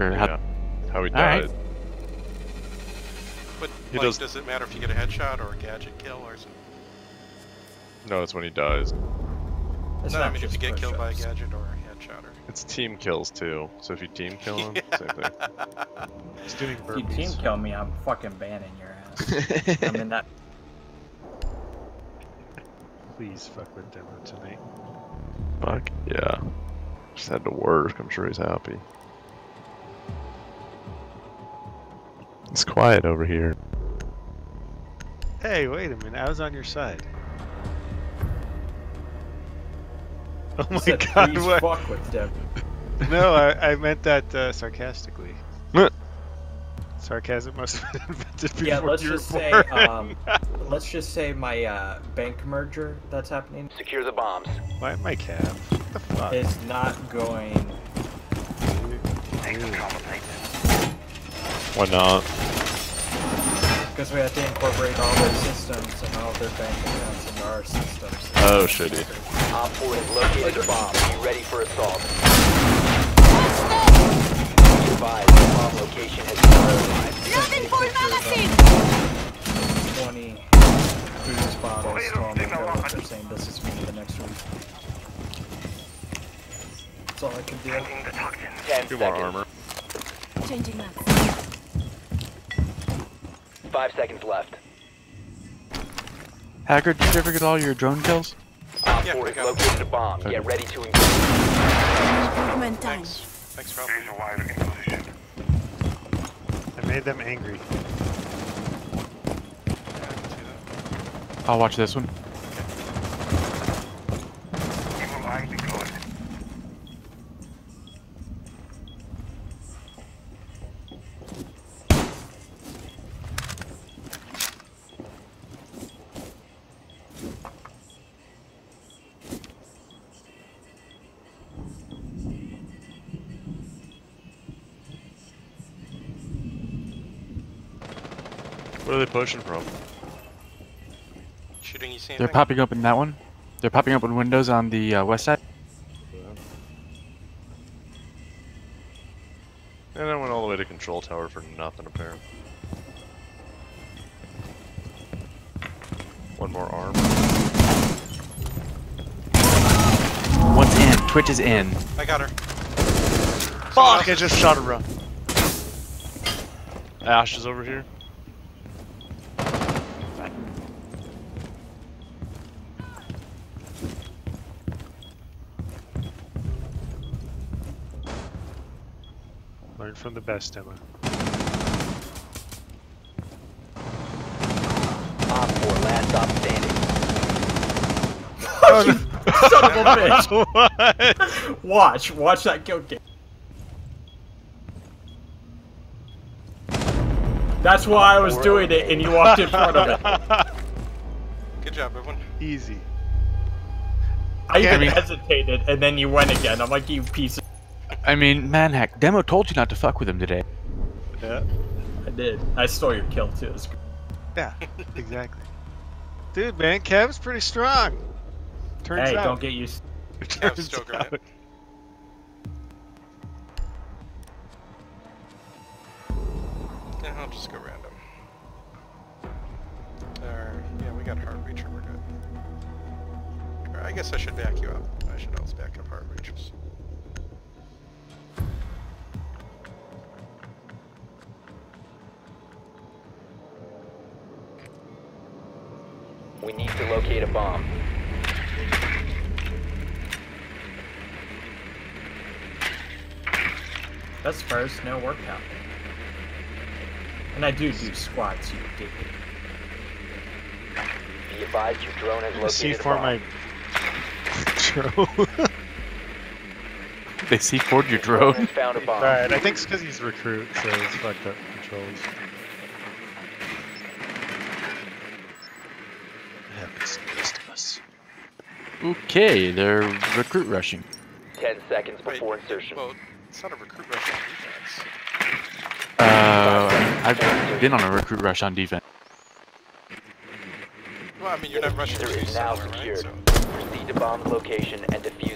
Or how? Yeah. How he All right. died. But He like, does- does... it matter if you get a headshot or a gadget kill or something? No, it's when he dies. It's no, I not mean if you get killed by a gadget or a headshot or. It's team kills too. So if you team kill him, same thing. He's doing If you team kill me, I'm fucking banning your ass. I'm in that. Please fuck with demo tonight. Fuck yeah. Just had to work. I'm sure he's happy. It's quiet over here. Hey, wait a minute. I was on your side. Oh my said, god, Please what? fuck with Deb. No, I, I meant that uh, sarcastically. Meh. Sarcasm must have been invented before Yeah, let's you were just say, um, let's just say my uh, bank merger that's happening Secure the bombs. Why my cap? What the fuck? is not going. Why not? Because we have to incorporate all their systems and all their bank accounts into our systems. Oh, shitty. Op 4 has located a bomb. Be ready for assault. Be advised, the bomb location has been identified. Loading full magazine! 20 booze bottles to all my They're saying this is me the next week. That's all I can do. 10 Two more armor. Changing max. 5 seconds left. Hacker, did you ever get all your drone kills? Op Yeah, 4 I has got located a bomb. Okay. Get ready to engage. Moment time. Thanks. Thanks for helping. I made them angry. I can see that. I'll watch this one. Where are they pushing from? Shooting you see They're anything? popping up in that one. They're popping up in windows on the uh, west side. And I went all the way to control tower for nothing apparently. One more arm. One's in. Twitch is in. I got her. Fuck! I just shot her. run. Ash is over here. Learn from the best, Emma. Op 4, last stop standing. Oh, son of a bitch! what? Watch, watch that kill game. That's why I was doing it and you walked in front of it. Good job, everyone. Easy. I even hesitated and then you went again. I'm like, you piece of. I mean, Manhack, Demo told you not to fuck with him today. Yeah. I did. I stole your kill too. Was. Yeah. Exactly. Dude, man, Kev's pretty strong. Turns Hey, out. don't get used. Kev Turns still grenade. out. Yeah, I'll just go random. Or, yeah, we got hard breacher, we're good. Or I guess I should back you up. I should always back up hard breachers. We need to locate a bomb. That's first, no workout. And I do do squats, you dick. Be advised your drone has I'm gonna located a C4 bomb. my drone. They see Ford your Drone drone. found a bomb. Alright, I think it's because he's recruit, so it's fucked up controls. Happens to the best of us. Okay, they're recruit rushing. 10 seconds Wait, before insertion. Well, it's not a recruit rush on defense. Uh, I've been on a recruit rush on defense. Well, I mean, you're not rushing User to is now somewhere, right? secured. So, Proceed to bomb location and defuse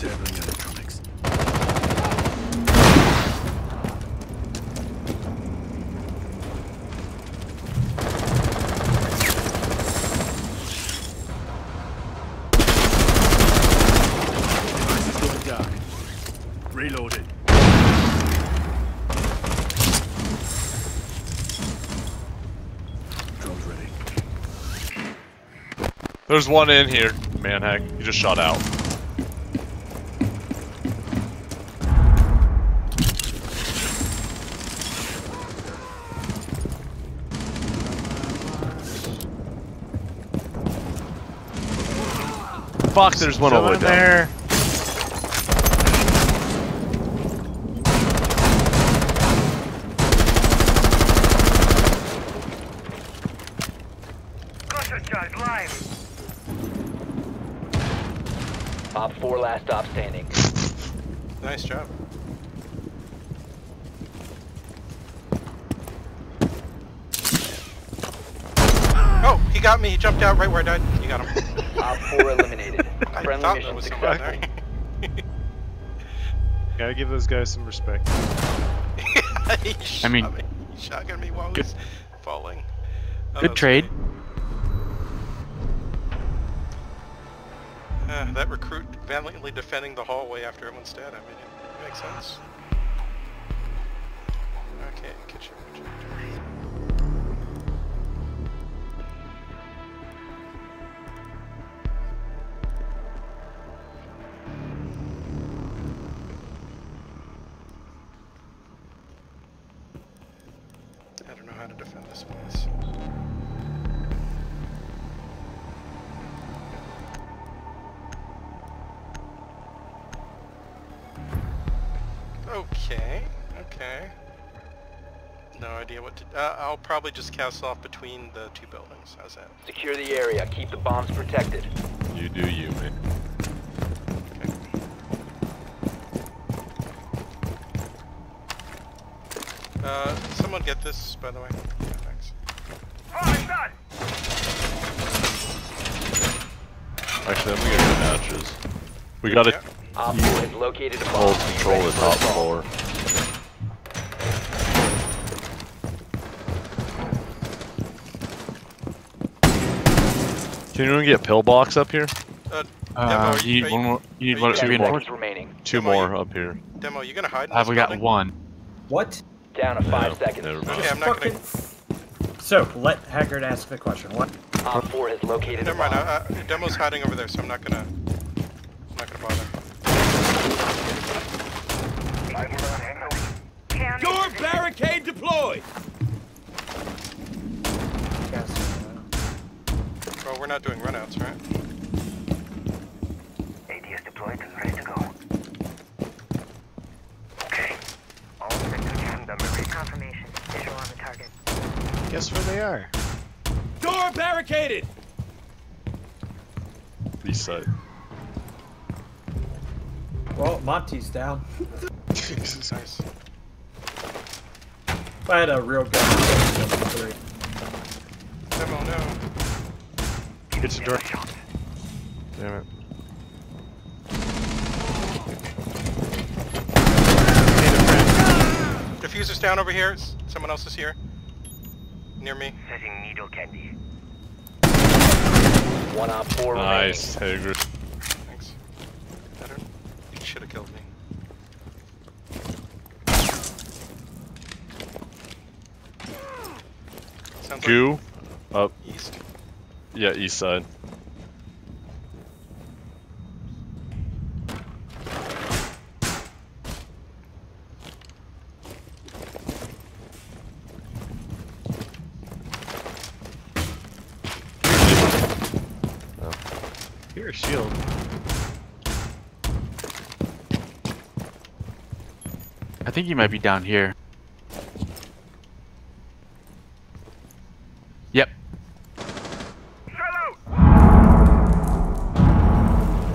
Disabling electronics. Device is going dark. Reloaded. Drone's ready. There's one in here, Manhack. You just shot out. Fuck, there's one over there. there. Op 4 last stop standing. Nice job. Oh, he got me. He jumped out right where I died. You got him. Op 4 eliminated. I Friendly thought there mission was someone there. successful. Gotta give those guys some respect. I mean- me. He shotgunned me while Good- he was falling. Oh, Good trade. Uh, that recruit valiantly defending the hallway after everyone's dead. I mean, it makes sense. Okay, kitchen. kitchen. Don't know how this place. Okay, okay. No idea what to. Uh, I'll probably just cast off between the two buildings. How's that? Secure the area. Keep the bombs protected. You do you, man. Uh, someone get this, by the way. Yeah, thanks. Actually, I'm gonna get rid of matches. We gotta Yeah. Op 4 has located a bomb. hold control ready the top floor. Can anyone get pillbox up here? Uh, Uh, Demo, are you you- need one more. You need one guys- to Ten remaining. Two Demo, more up here. Demo, you gonna hide in Have this we got one? What? Down to 5 No, seconds. never mind. Okay, I'm not gonna. So, let Haggard ask the question. What? Op 4 has located Never mind. bomb. Uh, uh, Demo's hiding over there, so I'm not gonna. I'm not gonna bother. Door barricade deployed. Guess, Well, we're not doing runouts, right? ADS deployed and ready to go. Okay. All sectors jammed up. Confirmation. Visual on the target. Guess where they are? Door barricaded. East side. Well, Monty's down. Jesus. Nice. If I had a real gun, I'd go for three. Demo, no. Kitchen door. Damn it. Defuser's down over here. Someone else is here. Near me. Setting needle candy. One Op 4 Nice, Hager. Thanks. Better. He should have killed me. Sounds Goo. Up. east. Yeah, east side. Here, shield. I think he might be down here. Yep.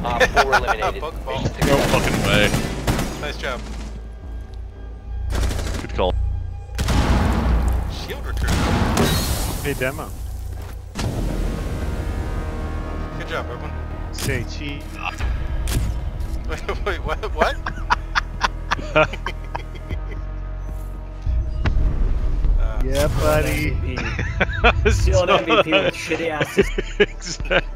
Op 4 eliminated. Bug ball. No fucking way. Nice job. Good call. Shield recruit. Hey, demo. Good job, everyone. Say cheat. Wait, wait, what? What? uh, Yeah, buddy. MVP. Steal an MVP with shitty asses. exactly.